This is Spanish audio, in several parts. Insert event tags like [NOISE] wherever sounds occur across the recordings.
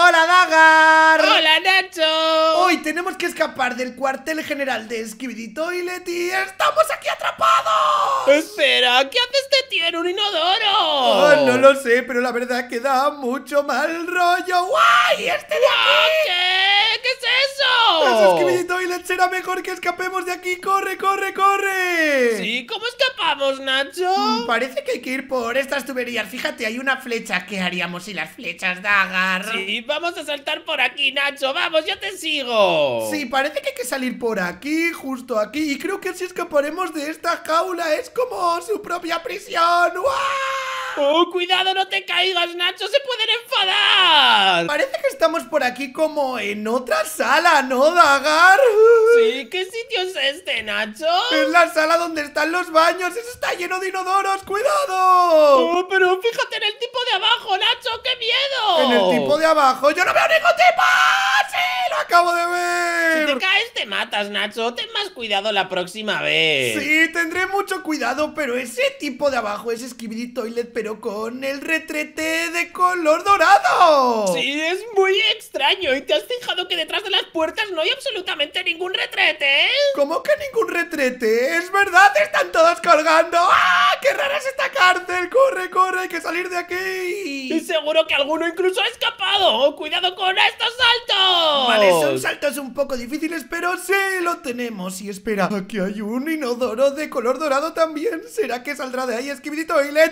¡Hola, Dagar! ¡Hola, Nacho! Hoy tenemos que escapar del cuartel general de Toilet y estamos aquí atrapados. Espera, ¿qué hace este tío en un inodoro? Oh, no lo sé, pero la verdad que da mucho mal rollo. ¡Guay! ¡Este de aquí! ¿Qué? ¿Qué es eso? Skibidi Toilet será mejor que escapemos de aquí. ¡Corre, corre, corre! Sí, ¿cómo escapamos, Nacho? Mm, Parece que hay que ir por estas tuberías. Fíjate, hay una flecha. ¿Qué haríamos si las flechas Dagar? Sí, vamos a saltar por aquí, Nacho. Vamos, yo te sigo. Sí, parece que hay que salir por aquí, justo aquí. Y creo que así escaparemos de esta jaula. Es como su propia prisión. ¡Guau! Oh, cuidado, no te caigas, Nacho. Se pueden enfadar. Parece que estamos por aquí como en otra sala, ¿no, Dagar? Sí, ¿qué sitio es este, Nacho? Es la sala donde están los baños. Eso está lleno de inodoros. ¡Cuidado! Oh, pero fíjate en el tipo de abajo, Nacho. ¡Qué miedo! En el tipo de abajo. ¡Yo no veo ningún tipo! ¡Sí! ¡Lo acabo de Si ver! te caes, te matas, Nacho. Ten más cuidado la próxima vez. Sí, tendré mucho cuidado, pero ese tipo de abajo es Skibidi Toilet, pero con el retrete de color dorado. Sí, es muy extraño. ¿Y te has fijado que detrás de las puertas no hay absolutamente ningún retrete? ¿eh? ¿Cómo que ningún retrete? Es verdad, están todos colgando. ¡Ah! ¡Qué rara es esta cárcel! ¡Corre, corre! ¡Hay que salir de Y aquí! seguro que alguno incluso ha escapado. ¡Cuidado con estos saltos! Vale, son saltos un poco difíciles, pero sí lo tenemos. Y espera, aquí hay un inodoro de color dorado también. ¿Será que saldrá de ahí Skibidi Toilet?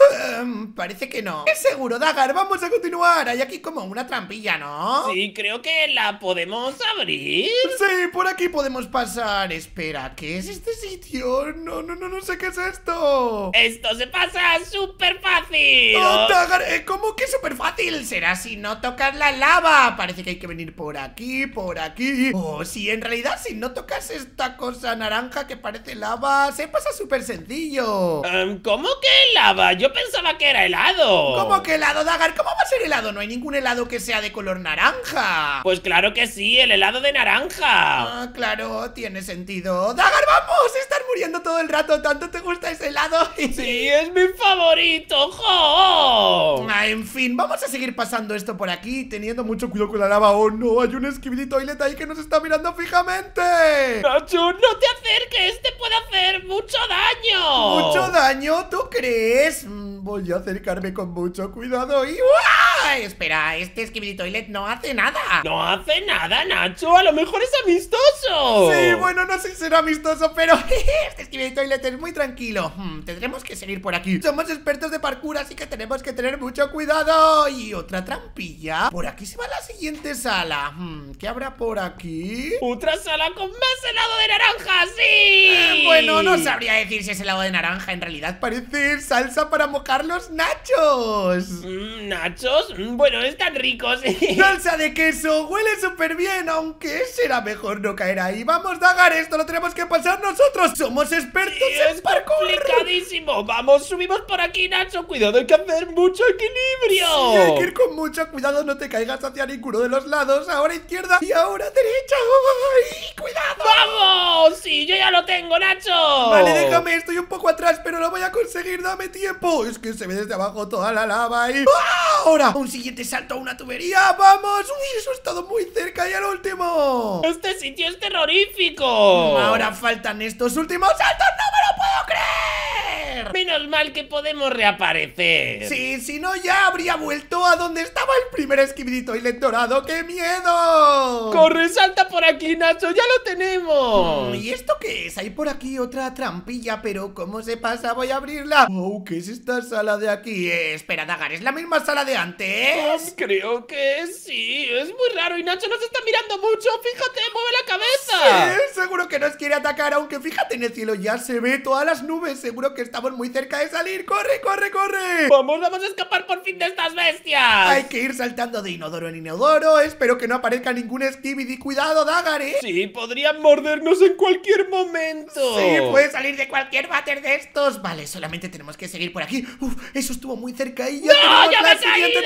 Parece que no. Es seguro, Dagar, vamos a continuar. Hay aquí como una trampilla, ¿no? Sí, creo que la podemos abrir. Sí, por aquí podemos pasar. Espera, ¿qué es este sitio? No, no, no, no sé qué es esto. Esto se pasa súper fácil. Oh, Dagar, eh, ¿cómo que súper fácil? Será si no tocas la lava. Parece que hay que venir por aquí, por aquí. Oh, sí, en realidad, si no tocas esta cosa naranja que parece lava, se pasa súper sencillo. Em, ¿Cómo que lava? Yo pensaba que era helado. ¿Cómo que helado, Dagar? ¿Cómo va a ser helado? No hay ningún helado que sea de color naranja. Pues claro que sí, el helado de naranja. Ah, claro, tiene sentido. Dagar, vamos, estás muriendo todo el rato. ¿Tanto te gusta ese helado? [LAUGHS] Sí, es mi favorito, jo. Ah, en fin, vamos a seguir pasando esto por aquí, teniendo mucho cuidado con la lava. Oh no, hay un Skibidi Toilet ahí que nos está mirando fijamente. Nacho, no te acerques, te puede hacer mucho daño. ¿Mucho daño? ¿Tú crees? Mm, Voy a acercarme con mucho cuidado y... ¡Uah! Espera, este Skibidi Toilet no hace nada. No hace nada, Nacho, a lo mejor es amistoso. Sí, bueno, no sé si será amistoso, pero [LAUGHS] este Skibidi Toilet es muy tranquilo. Hmm, tendremos que seguir por aquí. Somos expertos de parkour, así que tenemos que tener mucho cuidado. Y otra trampilla. Por aquí se va la siguiente sala. Hmm, ¿Qué habrá por aquí? Otra sala con más helado de naranja, sí. Eh, bueno, no sabría decir si es helado de naranja. En realidad parece salsa para mojar los nachos. Mm, Nachos, bueno, están ricos. [LAUGHS] Salsa de queso, huele súper bien, aunque será mejor no caer ahí. Vamos, Dagar, esto lo tenemos que pasar nosotros. Somos expertos en es parkour. complicadísimo. Vamos, subimos por aquí, Nacho. Cuidado, hay que hacer mucho equilibrio. Sí, hay que ir con mucho cuidado, no te caigas hacia ninguno de los lados. Ahora izquierda y ahora derecha. ¡Ay, cuidado! ¡Vamos! Sí, yo ya lo tengo, Nacho. Vale, déjame, estoy un poco atrás, pero lo voy a conseguir, dame tiempo. Es que se ve desde abajo toda la lava y... ¡Ah! Ahora, un siguiente salto a una tubería, ¡vamos! ¡Uy, eso ha estado muy cerca y al último! Este sitio es terrorífico. Ahora faltan estos últimos saltos, Menos mal que podemos reaparecer. Sí, si no ya habría vuelto a donde estaba el primer Skibidi Toilet dorado, ¡qué miedo! Corre, salta por aquí, Nacho, ya lo tenemos. Mm, ¿Y esto qué es? Hay por aquí otra trampilla, pero ¿cómo se pasa? Voy a abrirla. Oh, ¿qué es esta sala de aquí? Eh, espera, Dagar, ¿es la misma sala de antes? Creo que sí, es muy raro y Nacho nos está mirando mucho. Fíjate, mueve la cabeza. Sí, seguro que nos quiere atacar, aunque fíjate en el cielo ya se ve todas las nubes. Seguro que estamos muy cerca de salir. ¡Corre, corre, corre! Vamos, vamos a escapar por fin de estas bestias. Hay que ir saltando de inodoro en inodoro. Espero que no aparezca ningún Skibidi. Cuidado, Dagar, ¿eh? Sí, podrían mordernos en cualquier momento. Sí, puede salir de cualquier váter de estos. Vale, solamente tenemos que seguir por aquí. Uf, eso estuvo muy cerca y ya ¡No, ya me he caído!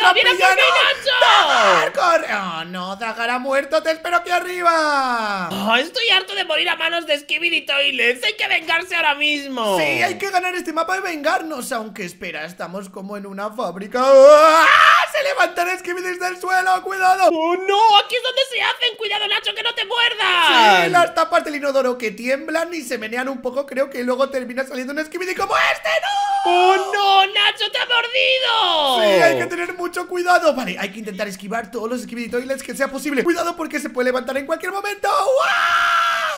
¡Dagar, corre! Oh, no, Dagar ha muerto. Te espero aquí arriba. Oh, estoy harto de morir a manos de Skibidi Toilets. Hay que vengarse ahora mismo. Sí, hay que ganar este mapa y vengarnos. Aunque espera, estamos como en una fábrica. ¡Ah! ¡Se levantan Skibidis del suelo, cuidado. ¡Oh, no! ¡Aquí es donde se hacen! ¡Cuidado, Nacho, que no te muerdan! Sí, las tapas del inodoro que tiemblan y se menean un poco, creo que luego termina saliendo un Skibidi como este, ¡no! ¡Oh, no! ¡Nacho, te ha mordido! Sí, hay que tener mucho cuidado. Vale, hay que intentar esquivar todos los Toilets que sea posible. Cuidado porque se puede levantar en cualquier momento.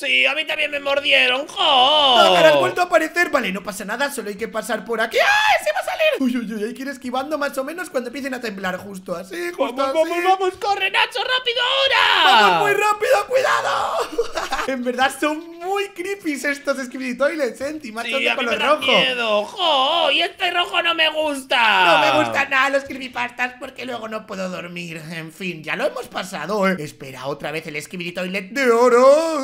Sí, a mí también me mordieron. Ahora has vuelto a aparecer. Vale, no pasa nada, solo hay que pasar por aquí. ¡Ah! ¡Se va a salir! Uy, uy, uy, hay que ir esquivando más o menos cuando empiecen a temblar. Justo así, justo ¡Vamos, así. vamos, vamos! ¡Corre, Nacho, rápido ahora! ¡Vamos muy rápido! ¡Cuidado! En verdad son muy creepy estos Skibidi Toilets, ¿eh? Encima son Sí, de color rojo. miedo, ¡jo! Y este rojo no me gusta. No me gustan nada los creepypastas porque luego no puedo dormir. En fin, ya lo hemos pasado, ¿eh? Espera, otra vez el Skibidi Toilet de oro.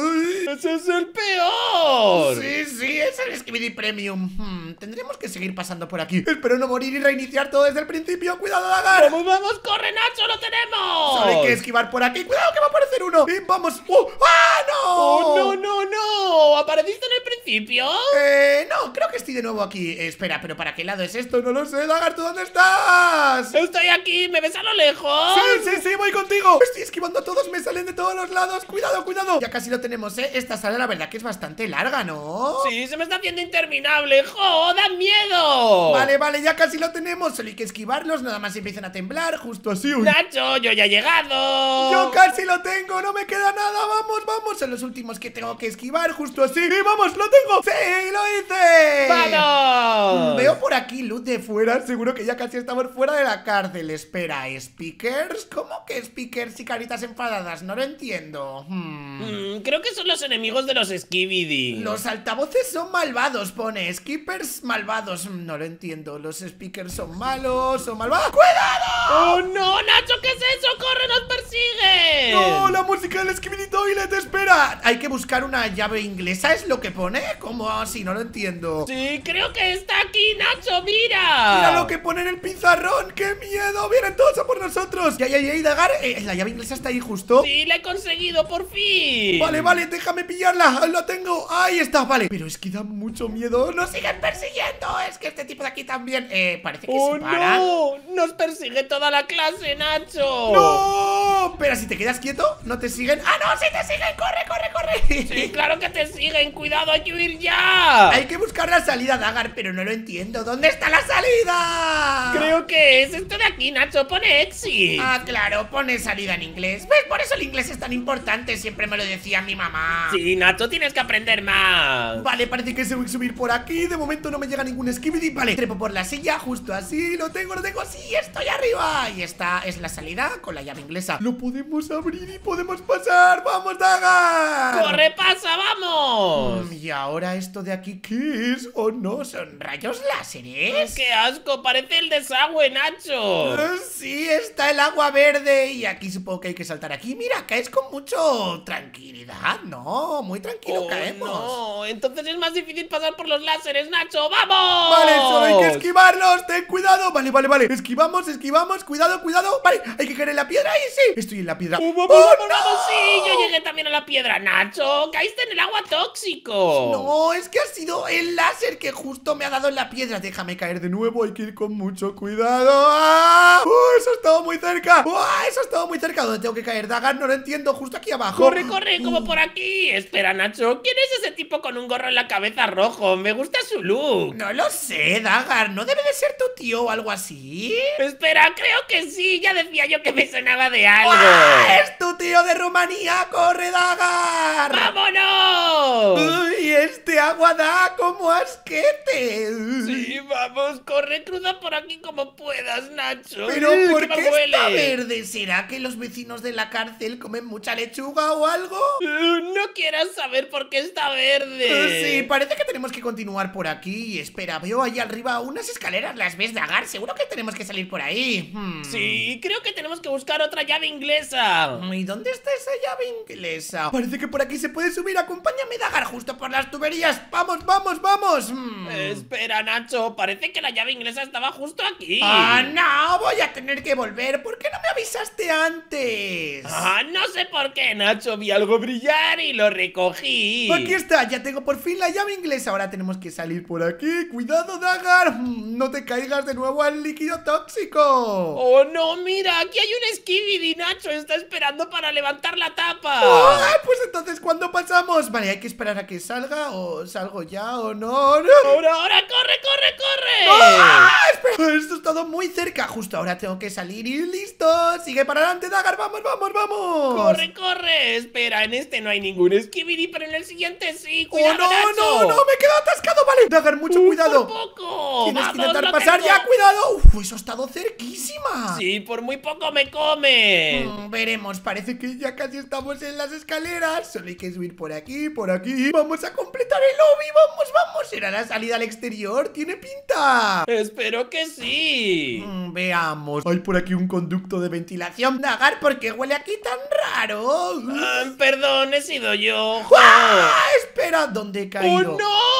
¡Ese es el peor! Sí, sí, es el Skibidi Premium. Hmm, tendremos que seguir pasando por aquí. Espero no morir y reiniciar todo desde el principio. ¡Cuidado, Dagar! ¡Vamos, vamos! ¡Corre, Nacho! ¡Lo tenemos! Solo hay que esquivar por aquí. ¡Cuidado que va a aparecer uno! ¡Y vamos! ¡Oh! ¡Ah, no! ¡Oh, no, no, no! ¿Apareciste en el principio? Eh, no, creo estoy de nuevo aquí. Eh, espera, ¿pero para qué lado es esto? No lo sé, Dagar, ¿tú dónde estás? Estoy aquí, ¿me ves a lo lejos? Sí, sí, sí, voy contigo. Estoy esquivando a todos, me salen de todos los lados. Cuidado, cuidado. Ya casi lo tenemos, ¿eh? Esta sala, la verdad, que es bastante larga, ¿no? Sí, se me está haciendo interminable, ¡jo! ¡Da miedo! Vale, vale, ya casi lo tenemos. Solo hay que esquivarlos, nada más empiezan a temblar, justo así. Uy. Nacho, yo ya he llegado. Yo casi lo tengo, no me queda nada. Vamos, vamos, son los últimos que tengo que esquivar, justo así. Y vamos, lo tengo. ¡Sí, lo hice! Bye. Bye, dog. Veo por aquí luz de fuera, seguro que ya casi estamos fuera de la cárcel. Espera, ¿speakers? ¿Cómo que speakers y caritas enfadadas? No lo entiendo. Hmm. Mm, creo que son los enemigos de los Skibidi. Los altavoces son malvados, pone. Skippers malvados. Mm, No lo entiendo. Los speakers son malos, son malvados. ¡Cuidado! ¡Oh, no! ¡Nacho, qué es eso! ¡Corre, nos persigue! ¡No! ¡La música del Skibidi Toilet! ¡Espera! Hay que buscar una llave inglesa, ¿es lo que pone? ¿Cómo así? No lo entiendo. Sí, creo que está aquí, Mira. Mira lo que pone en el pizarrón, qué miedo, vienen todos a por nosotros. Ya, ya, ya, y Dagar, eh, la llave inglesa está ahí justo. Sí, la he conseguido por fin. Vale, vale, déjame pillarla, la tengo, ahí está, vale Pero es que da mucho miedo, nos siguen persiguiendo Es que este tipo de aquí también, eh, parece que ¡Oh, se paran no! ¡Nos persigue toda la clase, Nacho! ¡No! Pero si te quedas quieto, no te siguen ¡Ah, no! ¡Sí te siguen! ¡Corre, corre, corre! Sí, claro que te siguen. ¡Cuidado, hay que huir ya! Hay que buscar la salida, Dagar, pero no lo entiendo ¿Dónde está la salida? Creo que es esto de aquí, Nacho. Pone exit. Ah, claro, pone salida en inglés ¿Ves? Por eso el inglés es tan importante Siempre me lo decía mi mamá Sí, Nacho, tienes que aprender más. Vale, parece que se voy a subir por aquí De momento no me llega ningún skibidi Vale, trepo por la silla, justo así Lo tengo, lo tengo, sí, estoy arriba Y esta es la salida con la llave inglesa Lo podemos abrir y podemos pasar ¡Vamos, Dagar! ¡Corre, pasa, vamos! Mm, ¿Y ahora esto de aquí qué es? ¿O no? ¿Son rayos láseres? ¡Qué asco! Parece el desagüe, Nacho. Ah, Sí, está el agua verde Y aquí supongo que hay que saltar aquí Mira, caes con mucho tranquilidad, ¿no? Muy tranquilo Oh, caemos no, entonces es más difícil pasar por los láseres, Nacho. ¡Vamos! Vale, solo hay que esquivarlos, ten cuidado Vale, vale, vale, esquivamos, esquivamos Cuidado, cuidado, vale, hay que caer en la piedra Ahí sí, estoy en la piedra ¡Oh, vamos, ¡Oh, vamos, no! vamos! Sí, yo llegué también a la piedra, Nacho. Caíste en el agua tóxico. No, es que ha sido el láser que justo me ha dado en la piedra Déjame caer de nuevo, hay que ir con mucho cuidado ¡Ah! ¡Uh, eso ha estado muy cerca! ¡Uh, eso ha estado muy cerca! ¿Dónde tengo que caer? Dagar, no lo entiendo, justo aquí abajo Corre, corre, como por aquí. Espera, Nacho. ¿Quién es ese tipo con un gorro en la cabeza rojo? Me gusta su look. No lo sé, Dagar, ¿no debe de ser tu tío o algo así? Espera, creo que sí. Ya decía yo que me sonaba de algo. ¡Ah! ¡Es tu tío de Rumanía! ¡Corre, Dagar! ¡Vámonos! ¡Uy, este agua da como asquete! Sí, vamos, corre, cruza por aquí como puedas, Nacho. ¿Pero por qué huele. está verde? ¿Será que los vecinos de la cárcel comen mucha lechuga o algo? Uh, No quieras saber por qué está verde. Eh, Sí, parece que tenemos que continuar por aquí. Espera, veo ahí arriba unas escaleras, ¿las ves, Dagar? Seguro que tenemos que salir por ahí. Hmm. Sí, creo que tenemos que buscar otra llave inglesa. ¿Y dónde está esa llave inglesa? Parece que por aquí se puede subir. Acompáñame, Dagar, justo por las tuberías. ¡Vamos, vamos, vamos! Hmm. Espera, Nacho, parece que la llave inglesa estaba justo aquí. ¡Ah, no! Voy a tener que volver. ¿Por qué no me avisaste antes? Ah, no sé por qué, Nacho. Vi algo brillar y lo recogí. Aquí está, ya tengo por fin la llave inglesa. Ahora tenemos que salir por aquí. Cuidado, Dagar. No te caigas de nuevo al líquido tóxico. Oh, no, mira, aquí hay un Skibidi, Nacho. Está esperando para levantar la tapa. Ah, pues entonces, ¿cuándo pasamos? Vale, hay que esperar a que salga o salgo ya o no. ¡No! Ahora, ahora, corre, corre, corre. ¡Ah! Espera, esto es todo muy cerca. Justo ahora tengo que salir y listo. Sigue para adelante, Dagar. Vamos, vamos, vamos. Corre, corre. Espera, en este no hay ningún Skibidi, pero en el siguiente sí. ¡Oh, Cuidado, no, Nacho. no, no! ¡Me quedo atascado! Vale, Dagar, mucho Uh, cuidado. Por poco. Tienes Vamos, que intentar pasar ya, cuidado. Uf, eso ha estado cerquísima. Sí, por muy poco me come. Mm, veremos, parece que ya casi estamos en las escaleras. Solo hay que subir por aquí, por aquí. Vamos a completar el lobby. Vamos, vamos. ¿Será la salida al exterior? Tiene pinta. Espero que sí. Mm, veamos. Hay por aquí un conducto de ventilación. Dagar, ¿por qué huele aquí tan raro? Ah, perdón, he sido yo. ¡Ah! Espera, ¿dónde he ¡Oh, caído? no!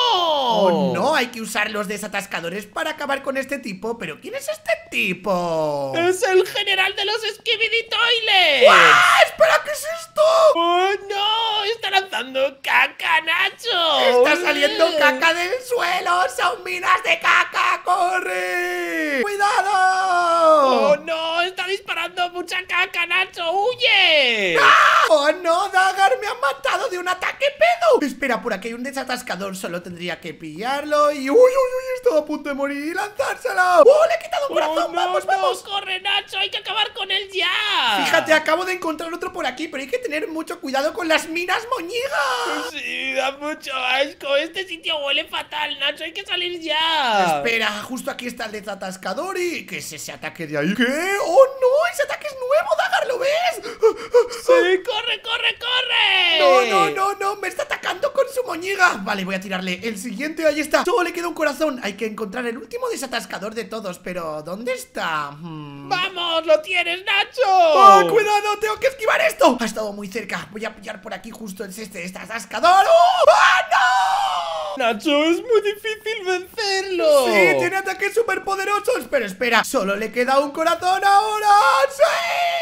Oh, no, hay que usar los desatascadores para acabar con este tipo. ¿Pero quién es este tipo? ¡Es el general de los Skibidi Toilets! ¡Ah! ¡Espera, qué es esto! ¡Oh, no! ¡Está lanzando caca, Nacho! ¡Está saliendo caca del suelo! ¡Son minas de caca! ¡Corre! ¡Cuidado! ¡Oh, no! ¡Está disparando mucha caca, Nacho! ¡Huye! ¡Oh, no! ¡Dagar me ha matado de un ataque pedo! Espera, por aquí hay un desatascador. Solo tendría que pillarlo y... ¡Uy, uy, uy! Estaba a punto de morir y lanzárselo. ¡Oh, le he quitado un ¡Oh, corazón! no, ¡Vamos, no! vamos! ¡Corre, Nacho! ¡Hay que acabar con él ya! Fíjate, acabo de encontrar otro por aquí, pero hay que tener mucho cuidado con las minas moñigas. Sí, da mucho asco. Este sitio huele fatal, Nacho. Hay que salir ya. Espera, justo aquí está el desatascador y... ¿Qué es ese ataque de ahí? ¿Qué? ¡Oh, no! ¡Ese ataque es nuevo, Dagar! ¿Lo ves? Sí, corre, corre, corre. No, no, no, no, me está atacando con su moñiga Vale, voy a tirarle el siguiente, ahí está Solo le queda un corazón, hay que encontrar el último desatascador de todos Pero, ¿dónde está? Hmm. ¡Vamos! ¡Lo tienes, Nacho! ¡Oh, cuidado! ¡Tengo que esquivar esto! Ha estado muy cerca Voy a pillar por aquí justo el este desatascador ¡Oh! ¡Ah, no! Nacho, es muy difícil vencerlo. Sí, tiene ataques superpoderosos Pero espera, solo le queda un corazón ahora ¡Sí!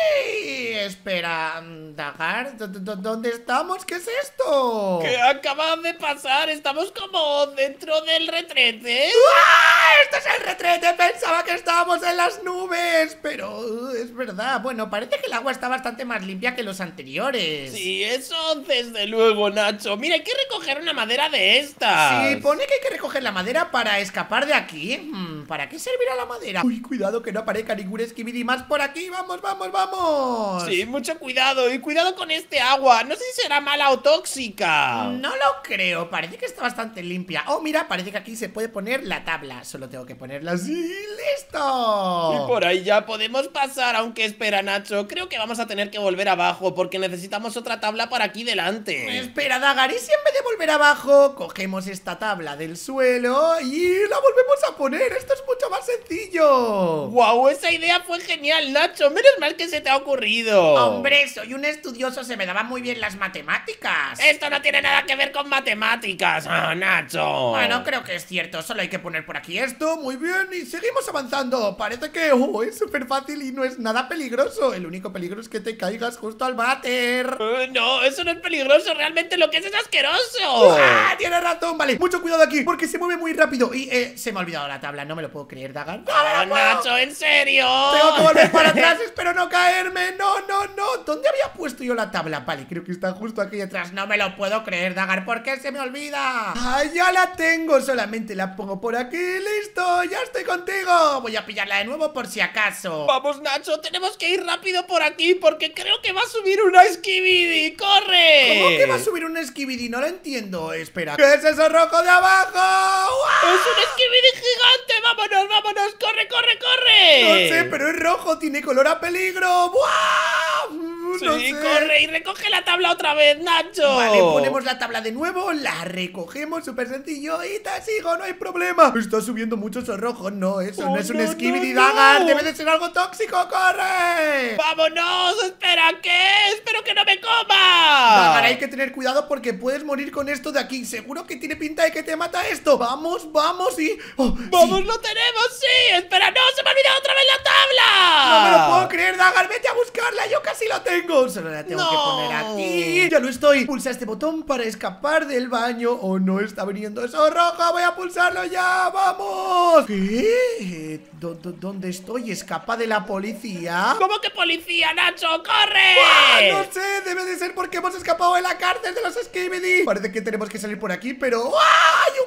Espera, Dagar, ¿dó- dó- ¿dónde estamos? ¿Qué es esto? ¿Qué acaba de pasar? Estamos como dentro del retrete. ¡Ah! ¡Este es el retrete! Pensaba que estábamos en las nubes Pero uh, es verdad Bueno, parece que el agua está bastante más limpia que los anteriores Sí, eso desde luego, Nacho. Mira, hay que recoger una madera de estas. Sí, pone que hay que recoger la madera para escapar de aquí Hmm, ¿Para qué servirá la madera? Uy, cuidado que no aparezca ningún skibidi más por aquí ¡Vamos, vamos, vamos! Sí, mucho cuidado. Y cuidado con este agua. No sé si será mala o tóxica. No lo creo, parece que está bastante limpia Oh, mira, parece que aquí se puede poner la tabla Solo tengo que ponerla así, ¡listo! Y por ahí ya podemos pasar, aunque espera, Nacho. Creo que vamos a tener que volver abajo porque necesitamos otra tabla para aquí delante. Espera, Dagar, y si en vez de volver abajo, cogemos esta tabla del suelo y la volvemos a poner. Esto es mucho más sencillo. ¡Wow! Esa idea fue genial, Nacho. Menos mal que se te ha ocurrido. Hombre, soy un estudioso, se me daban muy bien las matemáticas. Esto no tiene nada que ver con matemáticas, ah, [LAUGHS] Nacho. Bueno, creo que es cierto, solo hay que poner por aquí esto, muy bien, y seguimos avanzando. Parece que oh, es súper fácil y no es nada peligroso. El único peligro es que te caigas justo al váter. Eh, no, eso no es peligroso. Realmente lo que es es asqueroso. ¡Ah! Tienes razón, vale. Mucho cuidado aquí, porque se mueve muy rápido. Y eh, se me ha olvidado la tabla, no me lo puedo creer, Dagar. ¡No Ah! Nacho, ¿en serio? Tengo que volver para [LAUGHS] atrás, espero no caerme. No, no, no. ¿Dónde había puesto yo la tabla? Vale, creo que está justo aquí detrás. No me lo puedo creer, Dagar. ¿Por qué se me olvida? Ah, ya la tengo. Solamente la pongo por aquí. Listo, ya estoy contigo. Voy a pillarla de nuevo por si acaso. Vamos, Nacho, tenemos que ir rápido por aquí porque creo que va a subir una Skibidi. ¡Corre! ¿Cómo que va a subir un skibidi? No lo entiendo. Espera. ¿Qué es eso rojo de abajo? ¡Guau! ¡Es un Skibidi gigante! ¡Vámonos, vámonos! ¡Corre, corre, corre! No sé, pero es rojo. Tiene color a peligro. ¡Buah! Ah! No sí, sé. corre y recoge la tabla otra vez, Nacho. Vale, ponemos la tabla de nuevo, la recogemos, súper sencillo y te sigo, no hay problema. Está subiendo mucho esos rojos, no, eso Oh, no es un skibidi no, dagar, no. debe de ser algo tóxico, corre. ¡Vámonos! ¡Espera, qué! ¡Espero que no me coma! Dagar, hay que tener cuidado porque puedes morir con esto de aquí. Seguro que tiene pinta de que te mata esto. Vamos, vamos y. oh, ¡Vamos, sí. lo tenemos! ¡Sí! ¡Espera, no! ¡Se me ha olvidado otra vez la tabla! No me lo puedo creer, Dagar, vete a buscarla, yo casi lo tengo Solo la tengo que No. poner aquí Ya lo estoy, pulsa este botón para escapar del baño Oh no, está viniendo eso rojo, voy a pulsarlo ya, vamos ¿Qué? ¿Dó- dó- ¿Dónde estoy? ¿Escapa de la policía? ¿Cómo que policía, Nacho? ¡Corre! No sé, debe de ser porque hemos escapado de la cárcel de los Skibidi Parece que tenemos que salir por aquí, pero ¡ah! ¡Hay un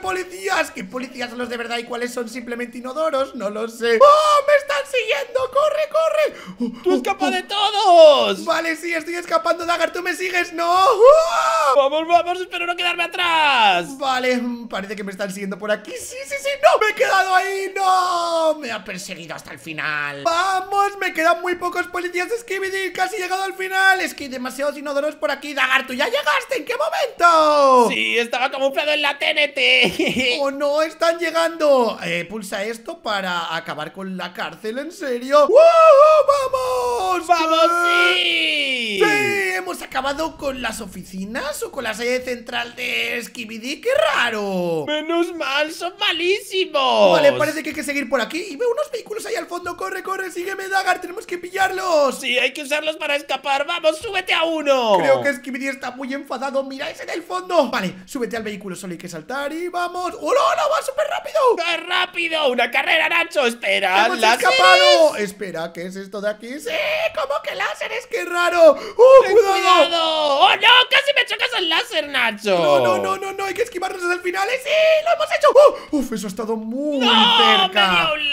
policías! ¿Qué policías son los de verdad y cuáles son simplemente inodoros? No lo sé ¡Oh! ¡Me están siguiendo! ¡Corre, corre! ¡Oh, ¡Tú oh, escapa oh! de todos! Vale, sí, estoy escapando, Dagar, ¿tú me sigues? ¡No! ¡Ah! ¡Vamos, vamos! ¡Espero no quedarme atrás! Vale, mm, parece que me están siguiendo por aquí Sí, sí, sí, no, me he quedado ahí ¡No! Me ha perseguido hasta el final ¡Vamos! Me quedan muy pocos policías de Skibidi Casi he llegado al final Es que hay demasiados inodoros por aquí Dagar, ¿tú ya llegaste? ¿En qué momento? Sí, estaba camuflado en la TNT. [LAUGHS] ¡Oh no! ¡Están llegando! Eh, pulsa esto para acabar con la cárcel, ¿en serio? ¡Wow! ¡Vamos! ¡Vamos, ¡Sí! sí! ¡Sí! ¿Hemos acabado con las oficinas o con la sede central de Skibidi? ¡Qué raro! Menos mal, son malísimos. Vale, parece que hay que seguir por aquí Y veo unos vehículos ahí al fondo ¡Corre, corre! ¡Sígueme, Dagar! ¡Tenemos que pillarlos! Sí, hay que usarlos para escapar. Vamos, súbete a uno. Creo que Skibidi está muy enfadado ¡Mira ese del fondo! Vale, súbete al vehículo Solo hay que saltar y vamos ¡Hola, hola! ¡Va súper rápido! ¡Qué rápido! ¡Una carrera, Nacho! ¡Espera! ¡Hemos ¡Láseres! escapado! Espera, ¿qué es esto de aquí? ¡Sí! ¿Cómo que láseres? ¡Qué raro! ¡Oh, ¡Ten cuidado! cuidado! ¡Oh, no! ¡Casi me chocas al láser, Nacho! No, no, no, no, no, hay que esquivarnos hasta el final. ¡Eh, ¡Sí! ¡Lo hemos hecho! ¡Oh! ¡Uf! Eso ha estado muy ¡No! ¡Me cerca. dio un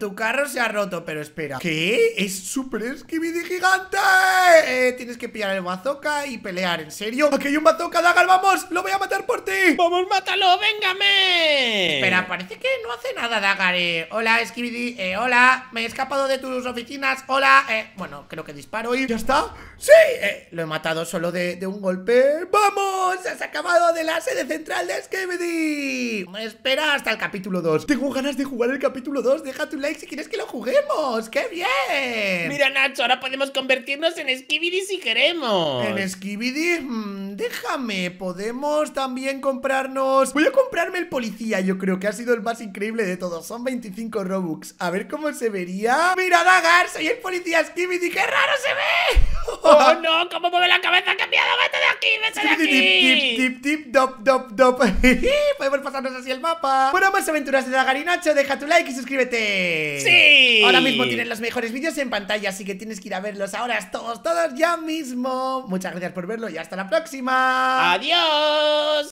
Tu carro se ha roto, pero espera. ¿Qué? ¿Es Super Skibidi gigante? Eh, tienes que pillar el bazooka y pelear, ¿en serio? ¡Aquí hay un bazooka, Dagar! ¡Vamos! ¡Lo voy a matar por ti! ¡Vamos, mátalo! ¡Véngame! Espera, parece que no hace nada, Dagar. Eh, hola, Skibidi. Eh, hola, me he escapado de tus oficinas. Hola. Eh, bueno, creo que disparo y... ¿Ya está? ¡Sí! Eh, lo he matado solo de, de un golpe. ¡Vamos! ¡Has acabado de la sede central de Skibidi! Espera hasta el capítulo 2. Tengo ganas de jugar el capítulo 2. Deja tu like si quieres que lo juguemos. ¡Qué bien! Mira, Nacho, ahora podemos convertirnos en Skibidi si queremos. En Skibidi, mm, déjame, podemos también comprarnos... Voy a comprarme el policía, yo creo que ha sido el más increíble de todos, son 25 Robux. A ver cómo se vería... ¡Mira, Dagar, soy el policía Skibidi, qué raro se ve! ¡Oh, [LAUGHS] no! ¿Cómo mueve la cabeza? ¡Ha cambiado! ¡Vete de aquí! ¡Vete de aquí! tip, tip, tip, dop, dop, dop. [LAUGHS] Podemos pasarnos así el mapa. Bueno, más aventuras de Dagar y Nacho, deja tu like y suscríbete. ¡Sí! Ahora mismo tienes los mejores vídeos en pantalla, así que tienes que ir a verlos ahora todos, todos ya mismo. Muchas gracias por verlo y hasta la próxima. ¡Adiós!